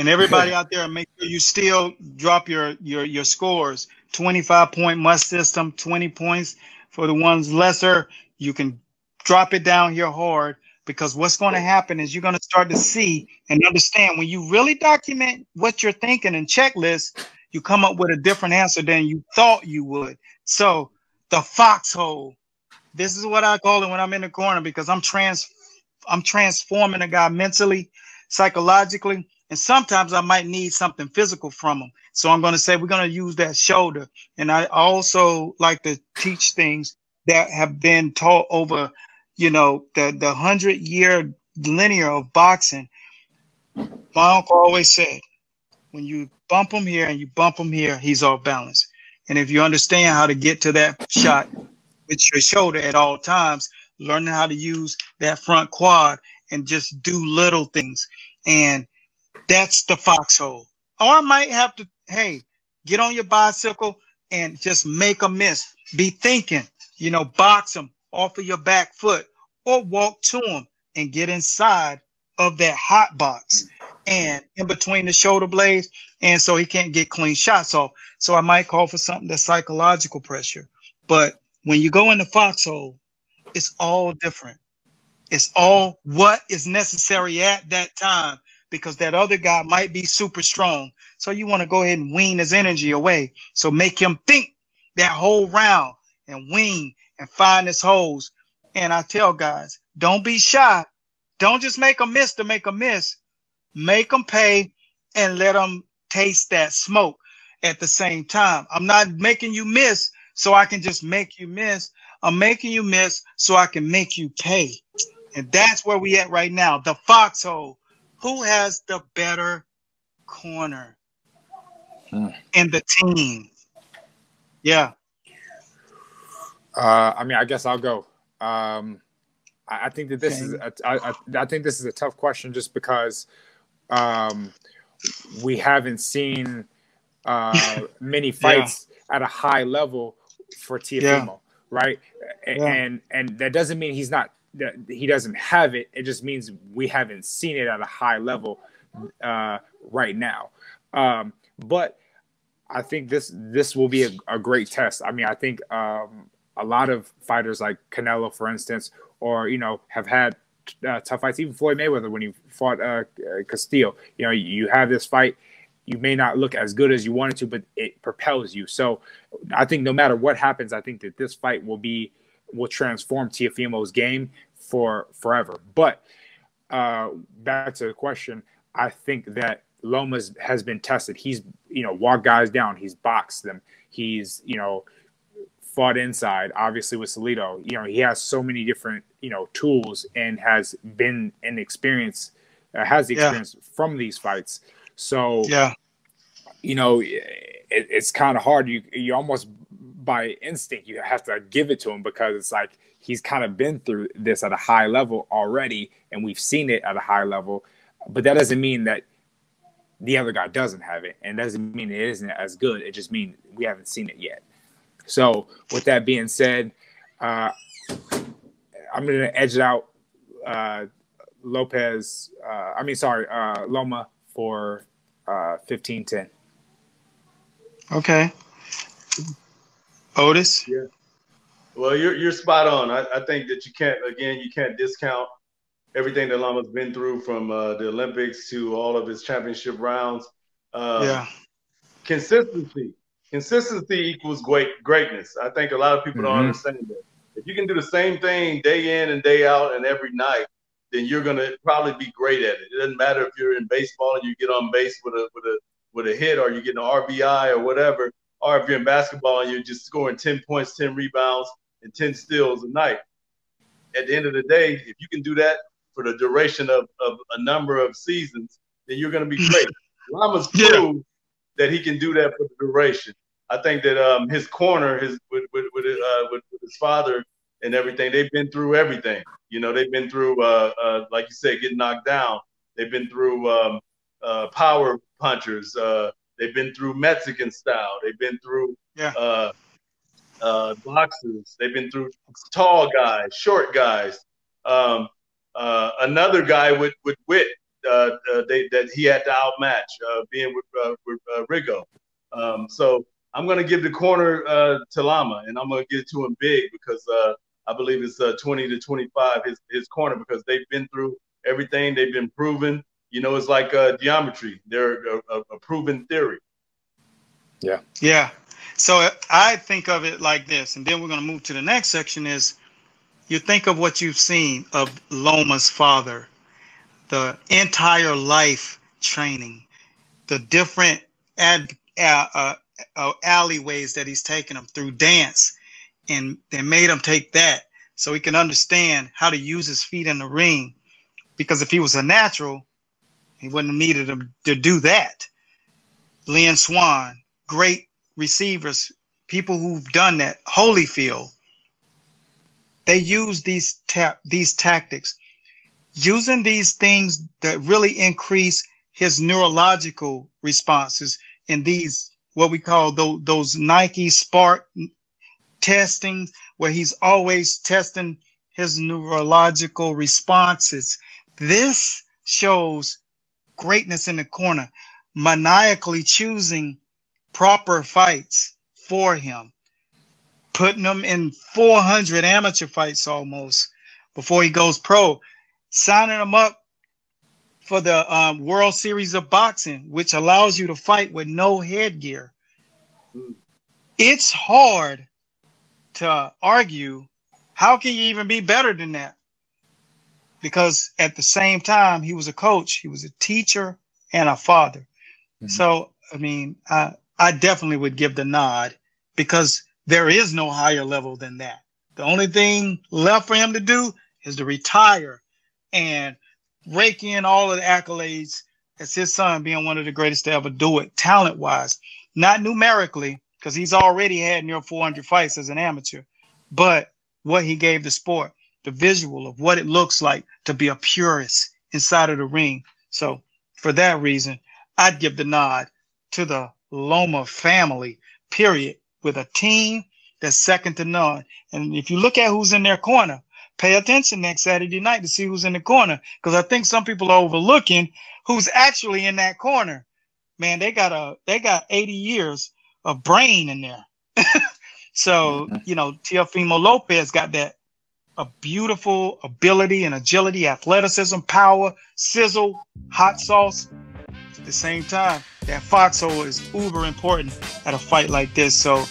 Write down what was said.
And everybody out there, make sure you still drop your your your scores. 25 point must system, 20 points for the ones lesser. You can drop it down here hard because what's going to happen is you're going to start to see and understand when you really document what you're thinking and checklist, you come up with a different answer than you thought you would. So the foxhole, this is what I call it when I'm in the corner because I'm trans I'm transforming a guy mentally, psychologically, and sometimes I might need something physical from them. So I'm going to say we're going to use that shoulder. And I also like to teach things that have been taught over, you know, the the hundred year linear of boxing. My uncle always said, when you bump him here and you bump him here, he's off balance. And if you understand how to get to that shot with your shoulder at all times, learning how to use that front quad and just do little things. And that's the foxhole. Or I might have to, hey, get on your bicycle and just make a miss. Be thinking, you know, box them off of your back foot or walk to them and get inside of that hot box mm-hmm. and in between the shoulder blades. And so he can't get clean shots off. So I might call for something that's psychological pressure. But when you go in the foxhole, it's all different. It's all what is necessary at that time because that other guy might be super strong. So you want to go ahead and wean his energy away. So make him think that whole round and wean and find his holes. And I tell guys, don't be shy. Don't just make a miss to make a miss. Make them pay and let them taste that smoke at the same time. I'm not making you miss so I can just make you miss. I'm making you miss so I can make you pay. And that's where we at right now. The foxhole. Who has the better corner hmm. in the team? Yeah. Uh, I mean, I guess I'll go. Um, I, I think that this okay. is a, I, I, I think this is a tough question just because um, we haven't seen uh, many fights yeah. at a high level for Teofimo, yeah. right? Yeah. And and that doesn't mean he's not that he doesn't have it. It just means we haven't seen it at a high level uh, right now. Um, but I think this this will be a, a great test. I mean, I think um, a lot of fighters like Canelo, for instance, or you know, have had uh, tough fights. Even Floyd Mayweather when he fought uh, Castillo, you know, you have this fight. You may not look as good as you wanted to, but it propels you. So I think no matter what happens, I think that this fight will be will transform Teofimo's game for forever. But uh, back to the question, I think that Lomas has been tested. He's you know walked guys down. He's boxed them. He's you know fought inside. Obviously with Salido, you know he has so many different you know tools and has been an experience, uh, has the experience yeah. from these fights. So yeah, you know it, it's kind of hard. You you almost by instinct you have to give it to him because it's like he's kind of been through this at a high level already, and we've seen it at a high level. But that doesn't mean that the other guy doesn't have it, and doesn't mean it isn't as good. It just means we haven't seen it yet. So, with that being said, uh, I'm going to edge it out uh, Lopez. Uh, I mean, sorry, uh, Loma for uh, 15 10. Okay. Otis? Yeah. Well, you're, you're spot on. I, I think that you can't, again, you can't discount everything that Loma's been through from uh, the Olympics to all of his championship rounds. Uh, yeah. Consistency. Consistency equals great greatness. I think a lot of people mm-hmm. don't understand that. If you can do the same thing day in and day out and every night, then you're gonna probably be great at it. It doesn't matter if you're in baseball and you get on base with a with a with a hit or you get an RBI or whatever, or if you're in basketball and you're just scoring 10 points, 10 rebounds, and 10 steals a night. At the end of the day, if you can do that for the duration of, of a number of seasons, then you're going to be great. Loma's proved yeah. that he can do that for the duration. I think that um, his corner, his with with with, uh, with, with his father and everything, they've been through everything. You know, they've been through, uh, uh, like you said, getting knocked down. They've been through um, uh, power punchers. They've been through Mexican style. They've been through yeah. uh, uh, boxers. They've been through tall guys, short guys. Um, uh, another guy with with wit. uh, uh, they, that he had to outmatch, uh, being with, uh, with uh, Rigo. Um, so I'm going to give the corner uh, to Loma, and I'm going to give it to him big because uh, I believe it's uh, 20 to 25 his his corner because they've been through everything. They've been proven. You know, it's like uh, geometry. They're a, a, proven theory. Yeah. Yeah. So I think of it like this, and then we're going to move to the next section. Is you think of what you've seen of Loma's father, the entire life training, the different ad, uh, uh, uh, alleyways that he's taken them through dance, and they made him take that so he can understand how to use his feet in the ring. Because if he was a natural, he wouldn't have needed him to do that. Lynn Swann, great receivers, people who've done that. Holyfield, they use these ta- these tactics, using these things that really increase his neurological responses in these what we call those, those Nike SPARQ testing, where he's always testing his neurological responses. This shows greatness in the corner, maniacally choosing proper fights for him, putting him in 400 amateur fights almost before he goes pro, signing him up for the um, World Series of Boxing, which allows you to fight with no headgear. It's hard to argue how can you even be better than that? Because at the same time, he was a coach, he was a teacher, and a father. Mm-hmm. So, I mean, I, I definitely would give the nod because there is no higher level than that. The only thing left for him to do is to retire and rake in all of the accolades as his son being one of the greatest to ever do it, talent wise, not numerically, because he's already had near 400 fights as an amateur, but what he gave the sport, the visual of what it looks like to be a purist inside of the ring. So, for that reason, I'd give the nod to the Loma family, period, with a team that's second to none. And if you look at who's in their corner, pay attention next Saturday night to see who's in the corner because I think some people are overlooking who's actually in that corner. Man, they got a they got 80 years of brain in there. so, you know, Teofimo Lopez got that a beautiful ability and agility, athleticism, power, sizzle, hot sauce. At the same time, that foxhole is uber important at a fight like this. So